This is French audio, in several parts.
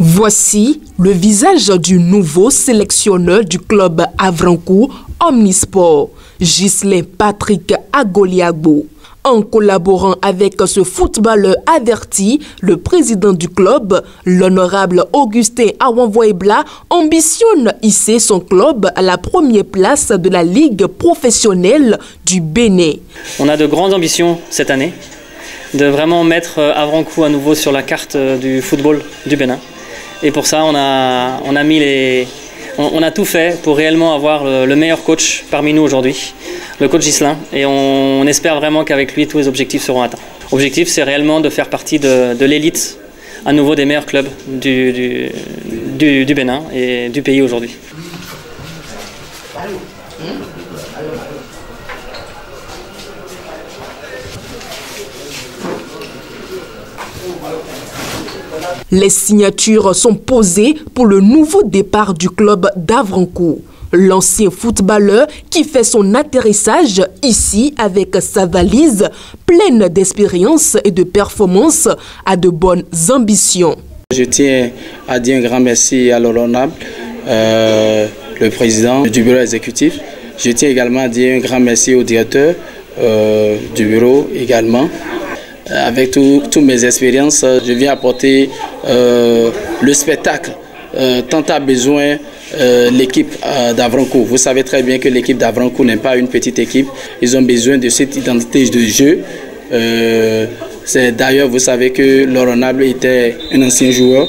Voici le visage du nouveau sélectionneur du club Avrancourt Omnisport, Ghislain Patrick Agoliagbo. En collaborant avec ce footballeur averti, le président du club, l'honorable Augustin Awanvoebla, ambitionne hisser son club à la première place de la Ligue professionnelle du Bénin. On a de grandes ambitions cette année, de vraiment mettre Avrancourt à nouveau sur la carte du football du Bénin. Et pour ça, on a, on a, mis les, on, a tout fait pour réellement avoir le, meilleur coach parmi nous aujourd'hui, le coach Gislain. Et on, espère vraiment qu'avec lui, tous les objectifs seront atteints. L'objectif, c'est réellement de faire partie de, l'élite, à nouveau des meilleurs clubs du, du Bénin et du pays aujourd'hui. Les signatures sont posées pour le nouveau départ du club d'Avrancourt. L'ancien footballeur qui fait son atterrissage ici avec sa valise pleine d'expérience et de performance a de bonnes ambitions. Je tiens à dire un grand merci à l'honorable, euh, le président du bureau exécutif. Je tiens également à dire un grand merci au directeur euh, du bureau également. Euh, avec toutes mes expériences, euh, je viens apporter euh, le spectacle tant a besoin l'équipe d'Avrancourt. Vous savez très bien que l'équipe d'Avrancourt n'est pas une petite équipe. Ils ont besoin de cette identité de jeu. c'est D'ailleurs, vous savez que Laurent était un ancien joueur.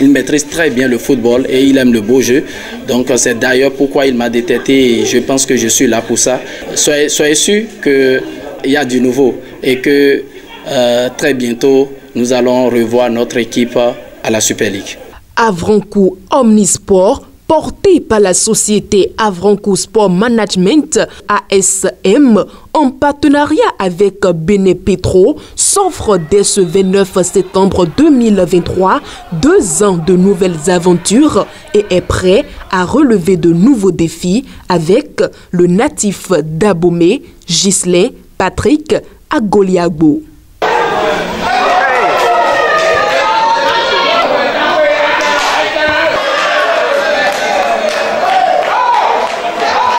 Il maîtrise très bien le football et il aime le beau jeu. Donc c'est d'ailleurs pourquoi il m'a détecté et je pense que je suis là pour ça. Soyez, soyez sûr qu'il y a du nouveau et que euh, très bientôt, nous allons revoir notre équipe à la Super League. Avrancourt Omnisport, porté par la société Avrancourt Sport Management ASM en partenariat avec Bene Petro, s'offre dès ce 29 septembre 2023 deux ans de nouvelles aventures et est prêt à relever de nouveaux défis avec le natif d'Abomey, Gisley Patrick Agoliagbo.